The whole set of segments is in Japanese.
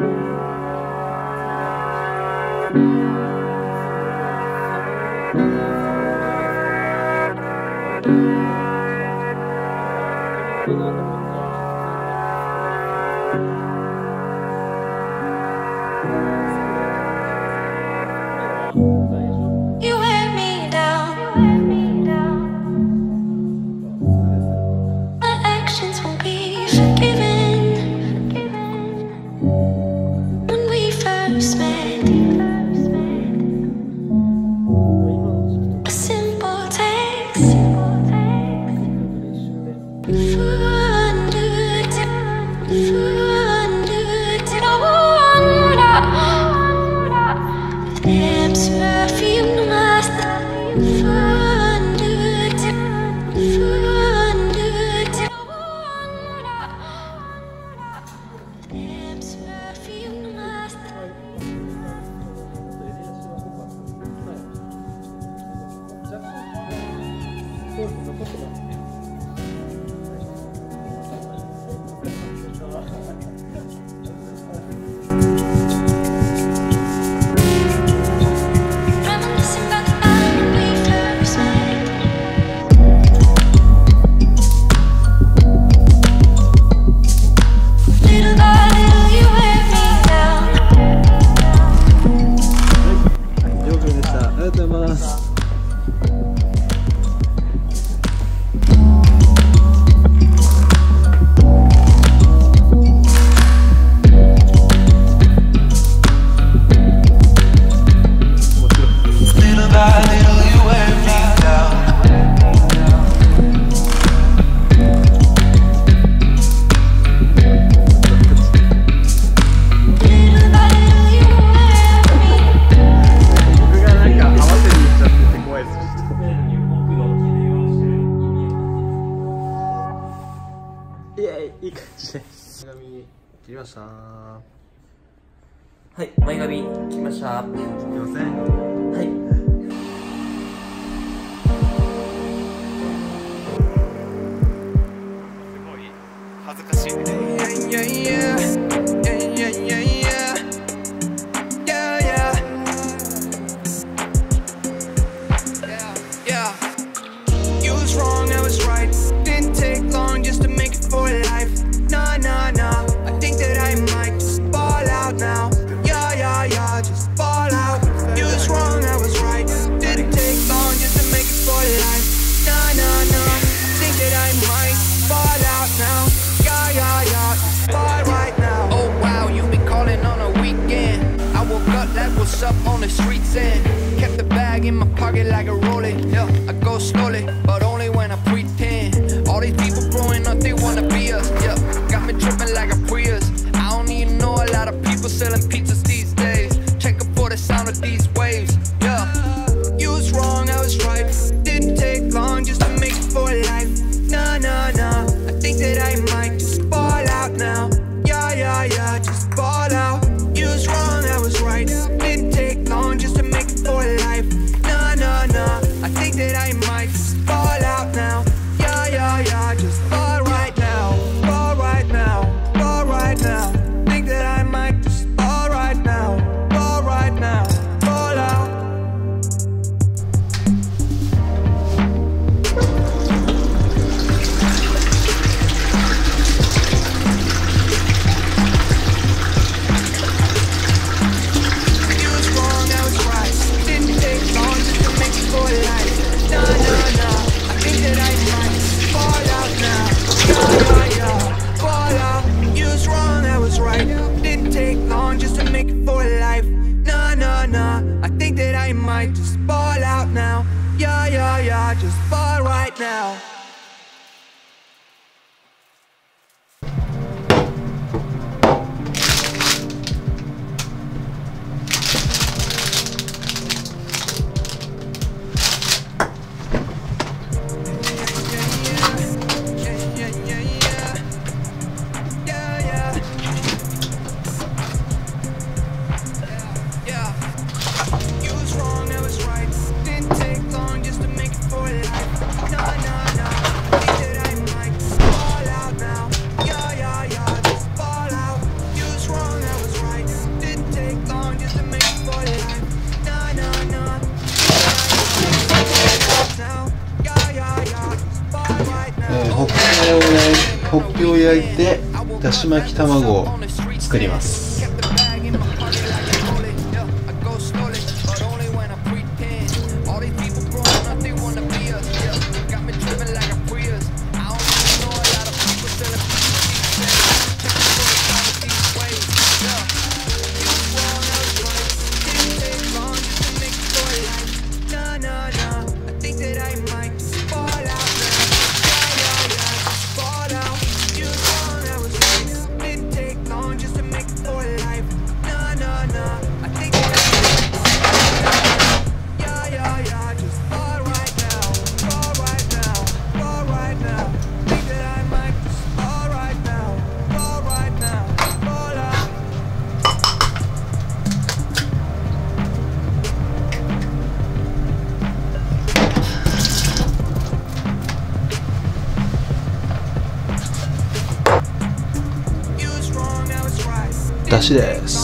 thank you. you. イエーイいい感じです。前髪切りました。はい前髪切りました。すいません。はい。恥ずかしい、いやいやいや。up on the streets and kept the bag in my pocket like a rolling. Yeah, I go slowly, but only when I pretend. All these people growing up, they wanna be us. Yeah, got me tripping like a Prius. I don't even know a lot of people selling pizza. Just buy right now. ホッキを焼いてだし巻き卵を作ります。that shit ass.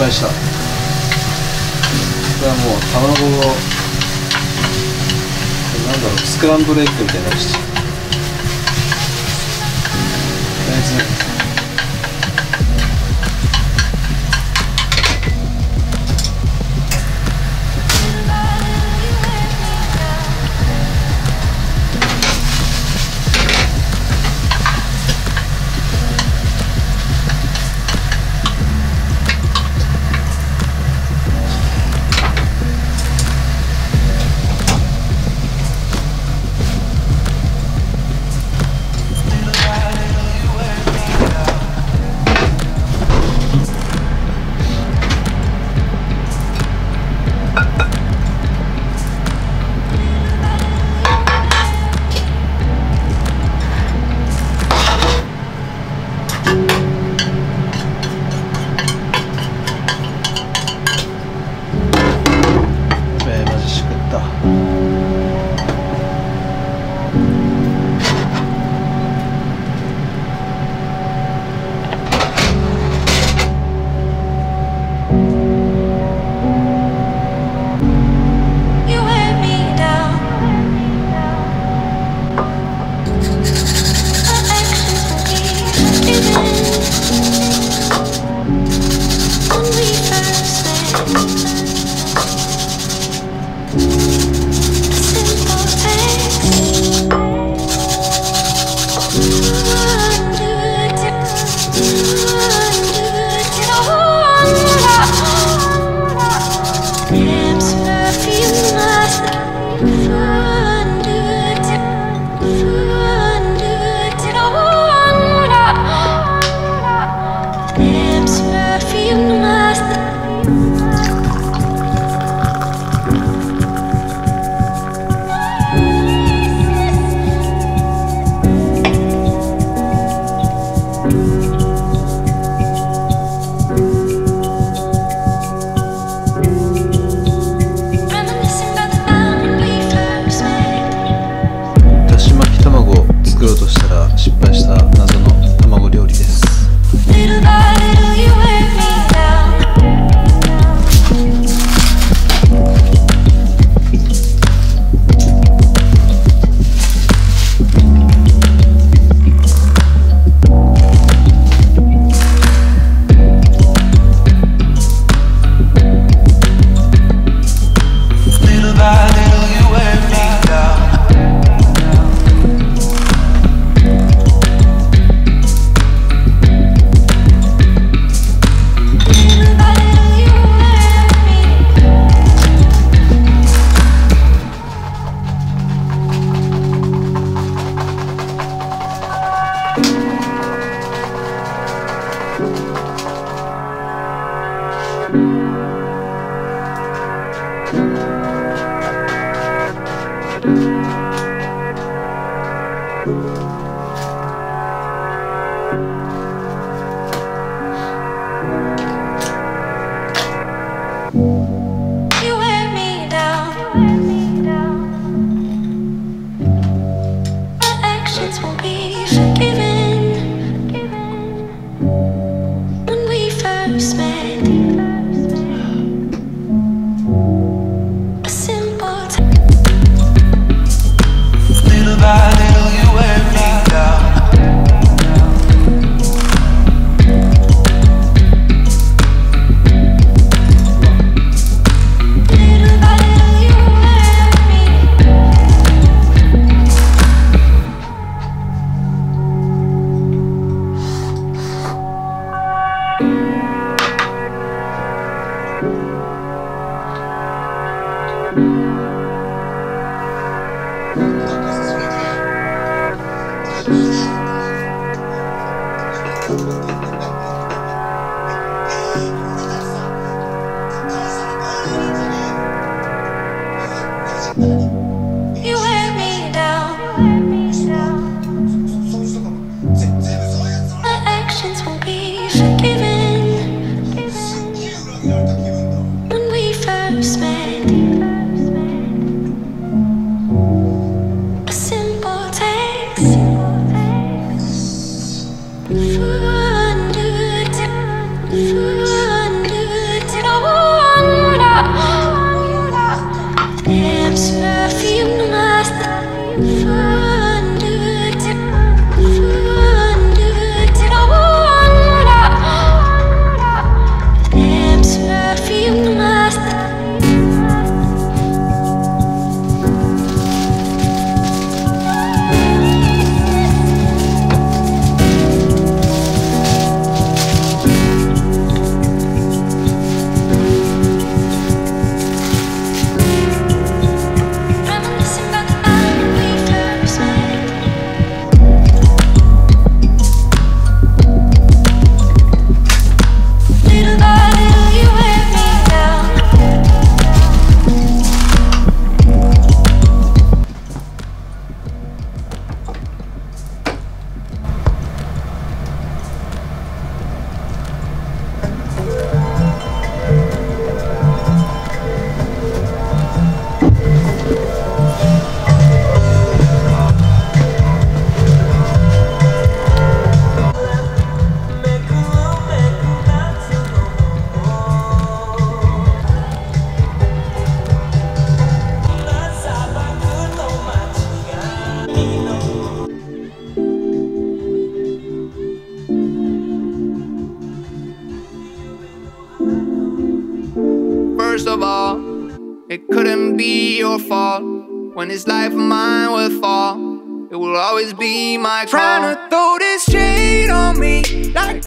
敗した。これはもう卵をなんだろうスクランブルエッグみたいになりちゃう Música this life of mine will fall, it will always be my call.